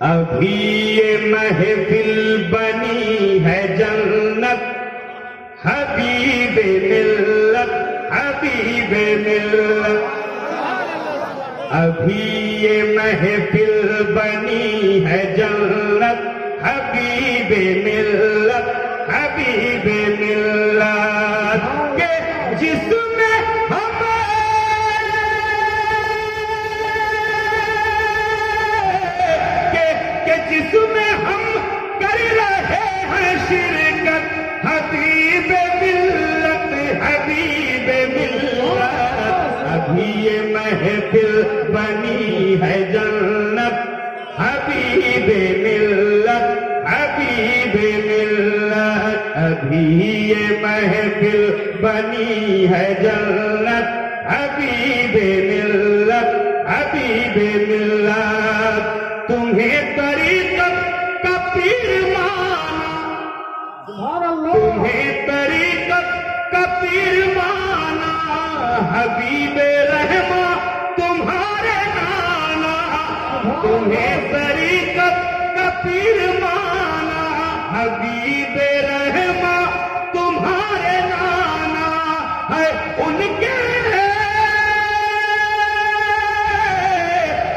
ابھی یہ محفل بنی ہے جنت۔ حبیب ملت حبیب ملت۔ ابھی یہ محفل بنی ہے جنت۔ حبیب ملت حبیب ملت۔ کہ جس دل بنی ہے جنت۔ حبیب ملت حبیب ملت۔ ابھی یہ محفل بنی ہے جنت۔ حبیب ملت، حبیب تمہیں طریقت کا پیر مانا، حبیب رحمہ تمہارے نانا ہے ان کے۔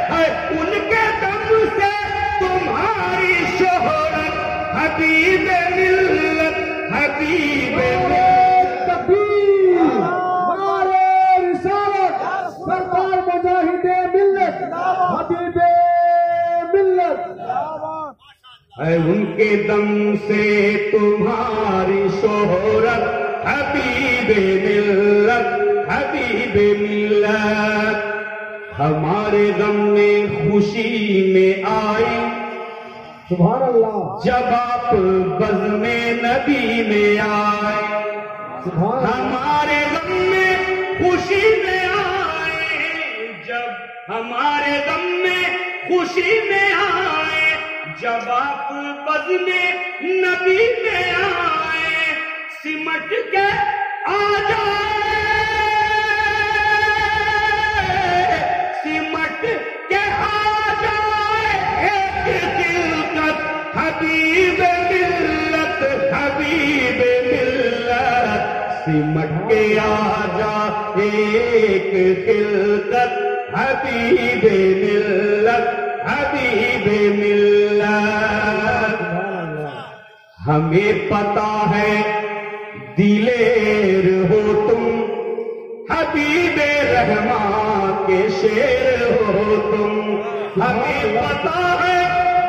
ہے ان کے دم سے تمہاری شہرت، حبیب ملت حبیب ملت۔ ہمارے رسالت، سرکار مجاہد ملت، حبیب ملت ہے ان کے دم سے تمہاری شہرت حبیب ملت حبیب ملت۔ ہمارے غم میں خوشی میں آئی۔ سبحان اللہ۔ جب آپ بز میں نبی میں آئے۔ ہمارے غم میں خوشی میں آئے۔ جب ہمارے غم میں خوشی میں آئے۔ جب آپ بز میں نبی میں آئے، سمٹ کے آ جائے۔ سمٹ کے آ جائے ایک دلکت حبیب ملت حبیب ملت۔ سمٹ کے آ جا ایک خلقت حبیب ملت۔ حبیب ملت ہمیں پتا ہے، دلیر ہو تم۔ حبیب رحمان کے شیر ہو تم۔ ہمیں پتا ہے،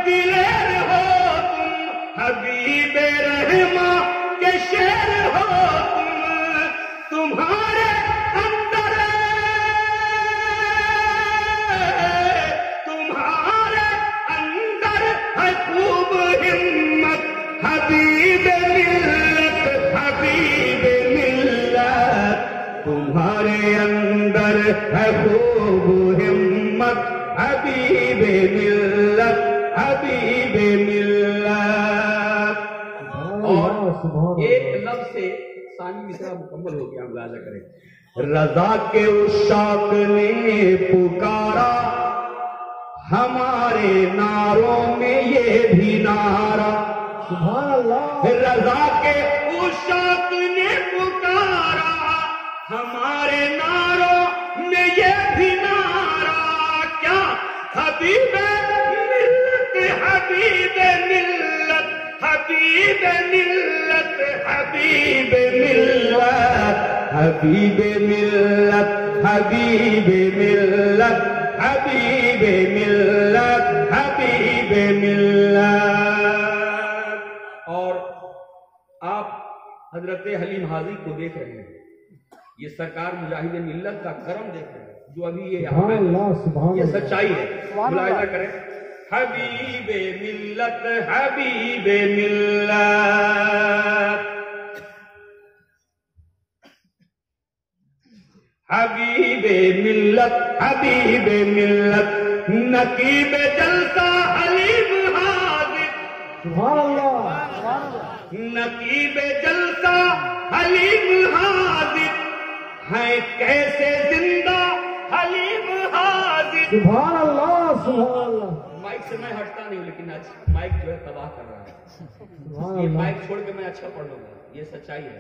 دلیر ہو تم۔ حبیب رحمان کے شیر ہو تمہارے اندر ہے خوب ہمت حبیب ملت حبیب ملت اور ایک لفظ سے ثانی مصرا مکمل ہو گیا ہم لازہ کریں رضا کے اشاق نے پکارا ہمارے ناروں میں یہ بھی نارا سبحان اللہ رضا کے اشاق حبیب ملت حبیب ملت حبیب ملت حبیب ملت حبیب ملت حبیب ملت۔ اور آپ حضرت حلیم حاضی کو دیکھ رہے ہیں۔ یہ سرکار مجاہد ملت کا کرم دیکھ رہے ہیں۔ جو ابھی یہ یہاں یہ سچائی ہے۔ ملاحظہ کریں۔ حبیب ملت حبیب ملت۔ حبیب ملت حبیب ملت نقیب جلسہ حلیم حاضر۔ سبحان اللہ۔ نقیب جلسہ حلیم حاضر۔ ہے کیسے زندہ حلیم حاضر۔ سبحان اللہ سبحان اللہ۔ سے میں ہٹتا نہیں ہوں لیکن آج مائک جو ہے تباہ کر رہا ہے۔ یہ مائک چھوڑ کے میں اچھا پڑھ لوں گا۔ یہ سچائی ہے۔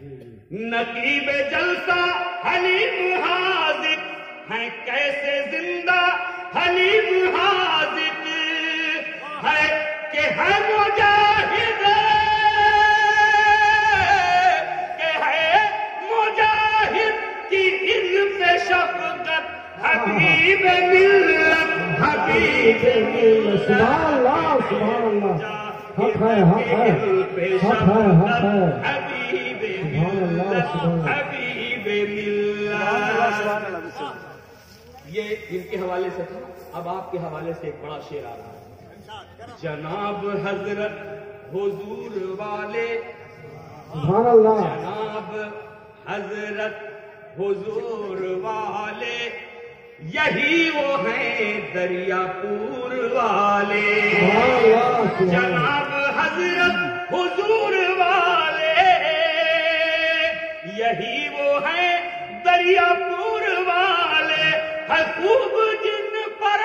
جی، جی۔ نقیب جلسہ حلیم حاضر ہیں کیسے زندہ حلیم حاضر ہے کہ ہے موجہ حق ہے حق ہے حق ہے حق ہے سبحان اللہ سبحان اللہ یہ ان کے حوالے سے تھا۔ اب آپ کے حوالے سے ایک بڑا شعر آ رہا ہے۔ جناب حضرت حضور والے سبحان اللہ۔ جناب حضرت حضور والے یہی وہ ہیں دریا پور والے۔ سبحان اللہ سبحان جناب ہیں دریا پور والے خوب جن پر۔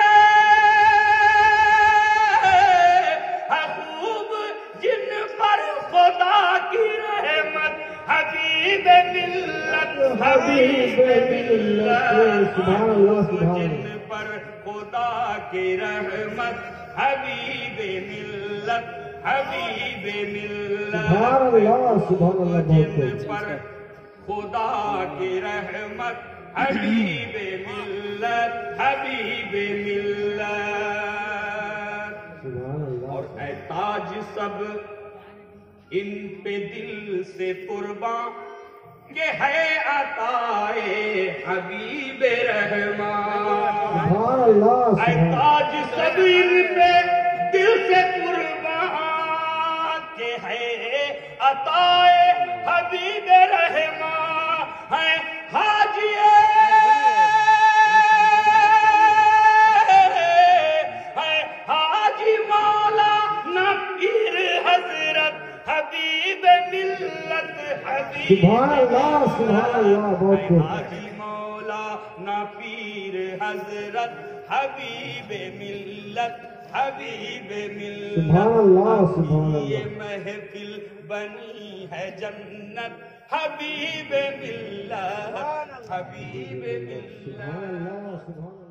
خوب جن پر خدا کی رحمت۔ حبیب ملت حبیب ملت۔ سبحان اللہ سبحان جن پر خدا کی رحمت۔ حبیب ملت حبیب ملت۔ سبحان اللہ سبحان اللہ بہت جن خوب۔ پر خدا کی رحمت حبیب ملت حبیب ملت۔ اور اے تاج سب ان پہ دل سے قرباں کہ ہے عطائے حبیب رحمان اے تاج سب سبحان اللہ سبحان اللہ بہت خوب حاجی مولا نہ پیر حضرت حبیب ملت حبیب ملت سبحان اللہ سبحان یہ اللہ۔ محفل بنی ہے جنت۔ حبیب ملت حبیب ملت۔ سبحان اللہ سبحان اللہ۔